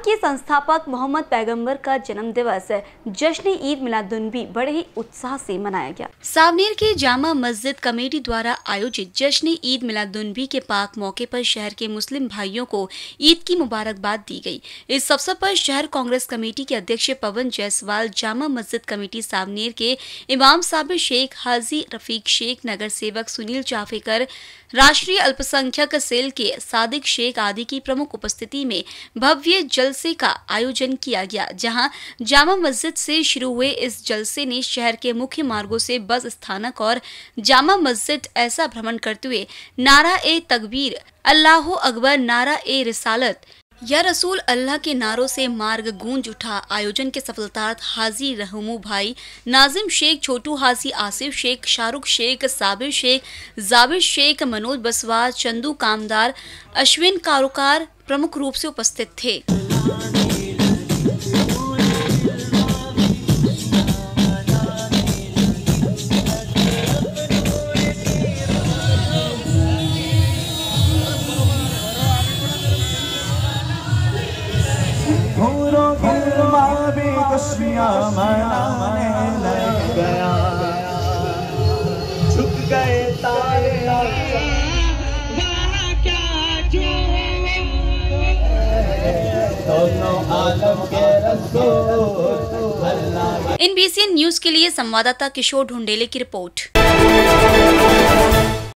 के संस्थापक मोहम्मद पैगंबर का जन्म दिवस जश्न ईद मिलादुनबी बड़े ही उत्साह से मनाया गया। सावनेर के जामा मस्जिद कमेटी द्वारा आयोजित जश्न ईद मिलादुनबी के पाक मौके पर शहर के मुस्लिम भाइयों को ईद की मुबारकबाद दी गई। इस अवसर पर शहर कांग्रेस कमेटी के अध्यक्ष पवन जायसवाल, जामा मस्जिद कमेटी सावनेर के इमाम साबिर शेख, हाजी रफीक शेख, नगर सेवक सुनील चाफेकर राष्ट्रीय अल्पसंख्यक सेल के सादिक शेख आदि की प्रमुख उपस्थिति में भव्य जलसे का आयोजन किया गया, जहाँ जामा मस्जिद से शुरू हुए इस जलसे ने शहर के मुख्य मार्गों से बस स्थानक और जामा मस्जिद ऐसा भ्रमण करते हुए नारा ए तकबीर, अल्लाह अकबर, नारा ए रिसालत या रसूल अल्लाह के नारों से मार्ग गूंज उठा। आयोजन के सफलतार्थ हाजी रहमू भाई, नाजिम शेख, छोटू हाजी, आसिफ शेख, शाहरुख शेख, साबिर शेख जाबिर शेख, मनोज बसवा चंदू कामदार, अश्विन कारोकार प्रमुख रूप से उपस्थित थे। खुशियाँ मनाने लग। गया झुक गए तारे। इन बीसीएन न्यूज़ के लिए संवाददाता किशोर ढूंढेले की रिपोर्ट।